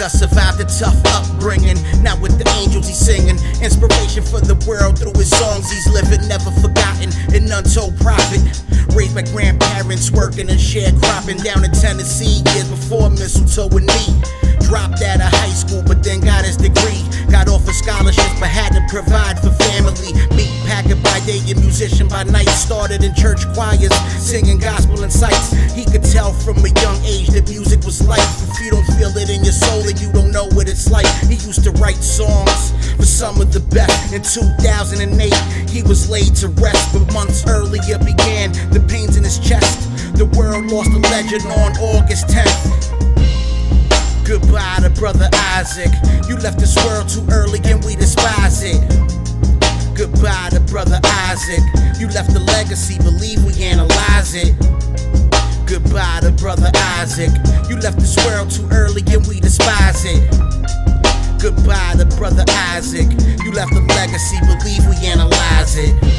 was us, survived a tough upbringing. Now with the angels he's singing, inspiration for the world through his songs he's living, never forgotten, an untold prophet. Raised by grandparents working and sharecropping down in Tennessee years before mistletoe and me. Dropped out of high school, but then got his degree. Got offered scholarships, but had to provide for family. Meat packer by day and musician by night. Started in church choirs, singing gospel and sights. He could tell from a young age that music was life. If you don't feel it in your write songs for some of the best. In 2008, he was laid to rest, but months earlier began the pains in his chest. The world lost a legend on August 10th. Goodbye to brother Isaac. You left this world too early and we despise it. Goodbye to brother Isaac. You left a legacy, believe we analyze it. Goodbye to brother Isaac. You left this world too early and we despise it. Goodbye to brother Isaac. You left a legacy, believe we analyze it.